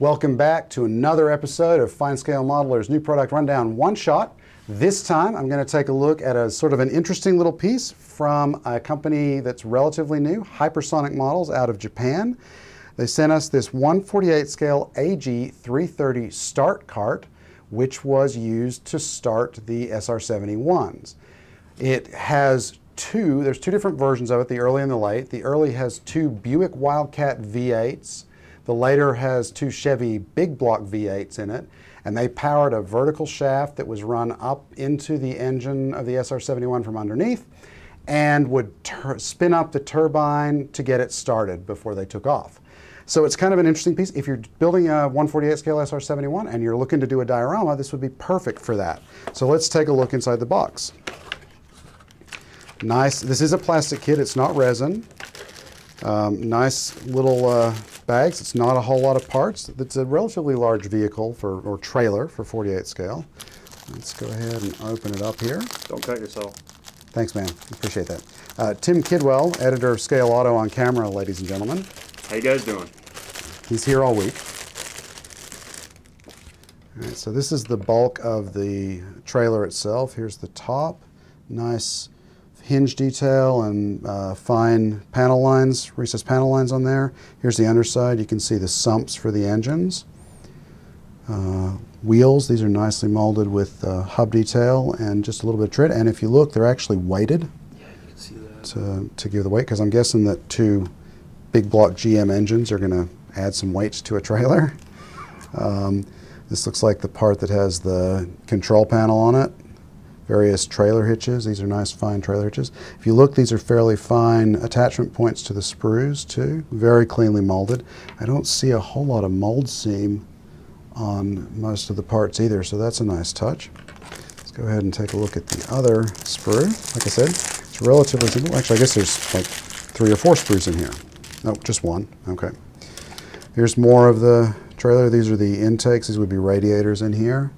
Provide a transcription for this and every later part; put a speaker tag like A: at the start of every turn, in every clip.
A: Welcome back to another episode of FineScale Modeler's New Product Rundown One Shot. This time I'm going to take a look at a sort of an interesting little piece from a company that's relatively new, Hypersonic Models out of Japan. They sent us this 148 scale AG330 start cart, which was used to start the SR71s. It has two, there's two different versions of it, the early and the late. The early has two Buick Wildcat V8s the later has two Chevy big block V8s in it, and they powered a vertical shaft that was run up into the engine of the SR71 from underneath and would spin up the turbine to get it started before they took off. So it's kind of an interesting piece. If you're building a 148 scale SR71 and you're looking to do a diorama, this would be perfect for that. So let's take a look inside the box. Nice, this is a plastic kit, it's not resin. Um, nice little uh, bags. It's not a whole lot of parts. It's a relatively large vehicle for or trailer for 48 scale. Let's go ahead and open it up here.
B: Don't cut yourself.
A: Thanks, man. Appreciate that. Uh, Tim Kidwell, editor of Scale Auto on Camera, ladies and gentlemen.
B: How you guys doing?
A: He's here all week. All right, so this is the bulk of the trailer itself. Here's the top. Nice hinge detail and uh, fine panel lines, recessed panel lines on there. Here's the underside. You can see the sumps for the engines. Uh, wheels, these are nicely molded with uh, hub detail and just a little bit of tread. And if you look, they're actually weighted
B: yeah.
A: To, to give the weight, because I'm guessing that two big block GM engines are going to add some weight to a trailer. Um, this looks like the part that has the control panel on it various trailer hitches. These are nice fine trailer hitches. If you look, these are fairly fine attachment points to the sprues too, very cleanly molded. I don't see a whole lot of mold seam on most of the parts either, so that's a nice touch. Let's go ahead and take a look at the other sprue. Like I said, it's relatively simple. Actually, I guess there's like three or four sprues in here. No, just one. Okay. Here's more of the trailer. These are the intakes. These would be radiators in here.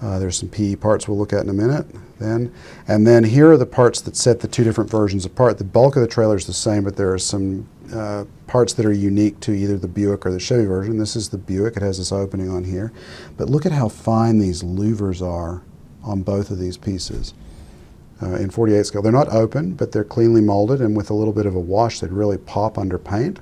A: Uh, there's some PE parts we'll look at in a minute then. And then here are the parts that set the two different versions apart. The bulk of the trailer is the same, but there are some uh, parts that are unique to either the Buick or the Chevy version. This is the Buick. It has this opening on here. But look at how fine these louvers are on both of these pieces. Uh, in 48 scale. They're not open, but they're cleanly molded, and with a little bit of a wash, they'd really pop under paint.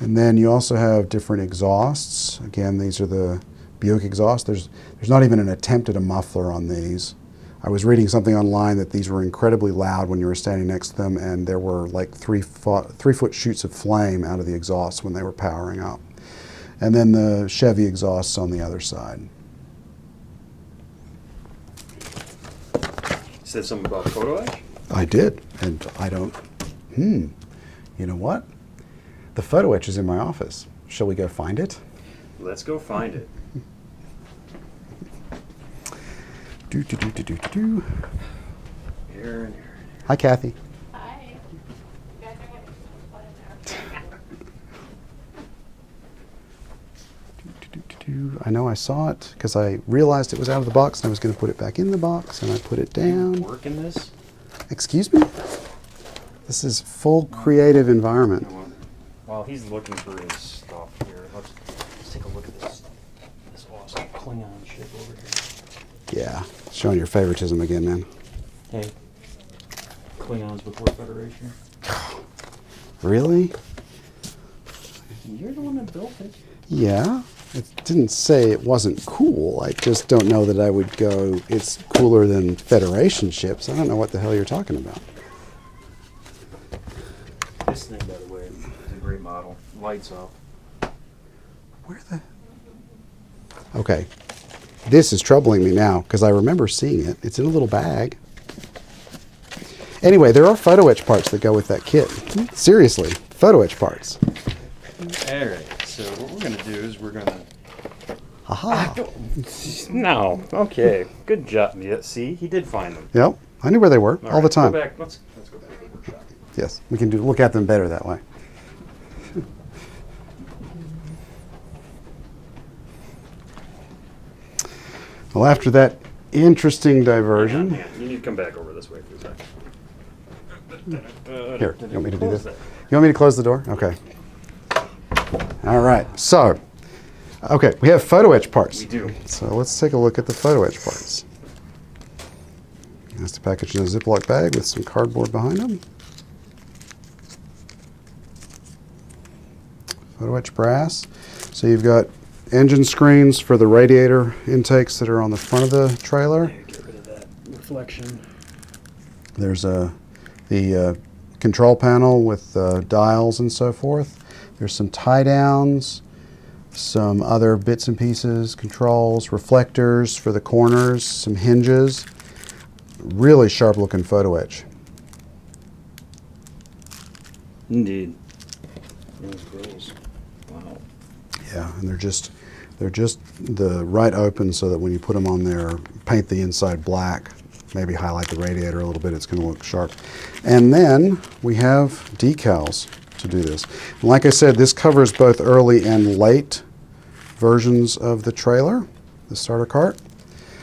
A: And then you also have different exhausts. Again, these are the Buick exhaust. There's, there's not even an attempt at a muffler on these. I was reading something online that these were incredibly loud when you were standing next to them, and there were like three foot, three foot shoots of flame out of the exhaust when they were powering up. And then the Chevy exhausts on the other side.
B: You said something about photo etch?
A: I did, and I don't. Hmm. You know what? The photo etch is in my office. Shall we go find it?
B: Let's go find it.
A: Do, do, do, do, do, do.
B: Here and here.
A: Hi, Kathy.
C: Hi. You guys are having fun in.
A: Do, do, do. I know I saw it because I realized it was out of the box and I was going to put it back in the box and I put it down.
B: Working this?
A: Excuse me? This is full creative environment.
B: While he's looking for his stuff here, let's, let's take a look at this this awesome Klingon ship over here.
A: Yeah, showing your favoritism again, man.
B: Hey, Klingons before Federation.
A: Really?
B: You're the one that built it.
A: Yeah. It didn't say it wasn't cool. I just don't know that I would go, it's cooler than Federation ships. I don't know what the hell you're talking about.
B: This thing, by the way, is a great model. Lights off.
A: Where the? Okay. This is troubling me now because I remember seeing it. It's in a little bag. Anyway, there are photo etch parts that go with that kit. Seriously, photo etch parts.
B: All right. So what we're gonna do is we're gonna.
A: Aha.
B: No. Okay. Good job. Yeah. See, he did find them.
A: Yep. I knew where they were all, the
B: right,
A: time.
B: Go back. Let's let's go back to the workshop.
A: Yes, we can do look at them better that way. Well, after that interesting diversion,
B: Yeah, you need to come back over this way for a
A: here, you want me to do
B: Close
A: this? You want me to close the door? Okay. All right. So, Okay, we have photo etch parts.
B: We do.
A: So let's take a look at the photo etch parts. That's the package in a Ziploc bag with some cardboard behind them. Photo etch brass. So you've got engine screens for the radiator intakes that are on the front of the trailer.
B: Get rid of that reflection.
A: There's a the uh, control panel with uh, dials and so forth. There's some tie downs, some other bits and pieces, controls, reflectors for the corners, some hinges. Really sharp looking photo etch.
B: Indeed. Those grills. Wow.
A: Yeah, and they're just they're just the right open so that when you put them on there, paint the inside black, maybe highlight the radiator a little bit, it's going to look sharp. And then we have decals to do this. And like I said, this covers both early and late versions of the trailer, the starter cart.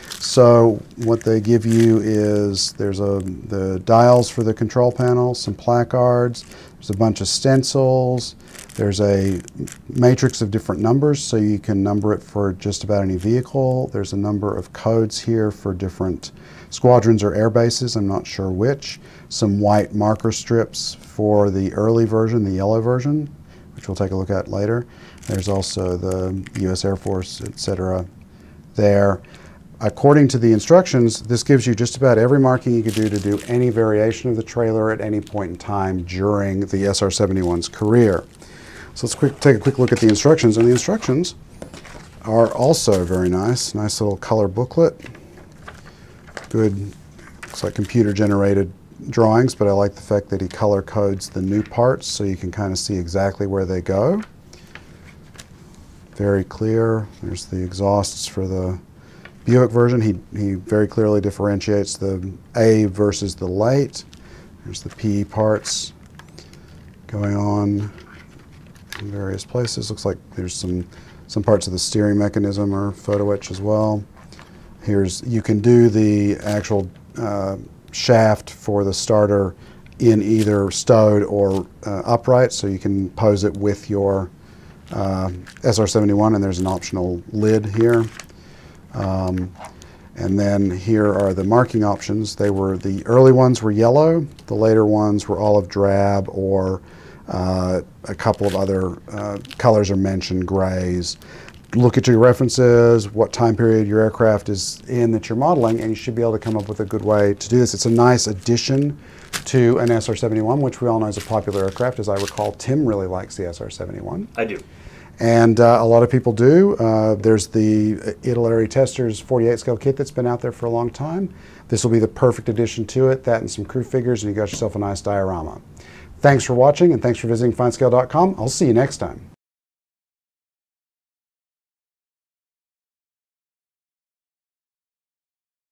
A: So what they give you is there's a the dials for the control panel, some placards, there's a bunch of stencils, there's a matrix of different numbers so you can number it for just about any vehicle. There's a number of codes here for different squadrons or air bases, I'm not sure which. Some white marker strips for the early version, the yellow version, which we'll take a look at later. There's also the U.S. Air Force, etc. there. According to the instructions, this gives you just about every marking you could do to do any variation of the trailer at any point in time during the SR-71's career. So let's quick, take a quick look at the instructions. And the instructions are also very nice. Nice little color booklet. Good, looks like computer generated drawings, but I like the fact that he color codes the new parts so you can kind of see exactly where they go. Very clear. There's the exhausts for the Buick version. He, he very clearly differentiates the A versus the light. There's the PE parts going on in various places. Looks like there's some some parts of the steering mechanism are photo etch as well. Here's you can do the actual uh, shaft for the starter in either stowed or uh, upright, so you can pose it with your uh, SR71, and there's an optional lid here. Um, and then here are the marking options. They were the early ones were yellow, the later ones were olive drab or uh, a couple of other uh, colors are mentioned, grays. Look at your references, what time period your aircraft is in that you're modeling, and you should be able to come up with a good way to do this. It's a nice addition to an SR-71, which we all know is a popular aircraft. As I recall, Tim really likes the SR-71.
B: I do.
A: And uh, a lot of people do. Uh, there's the Italeri Testors 48 scale kit that's been out there for a long time. This will be the perfect addition to it. That and some crew figures, and you got yourself a nice diorama. Thanks for watching, and thanks for visiting finescale.com. I'll see you next time.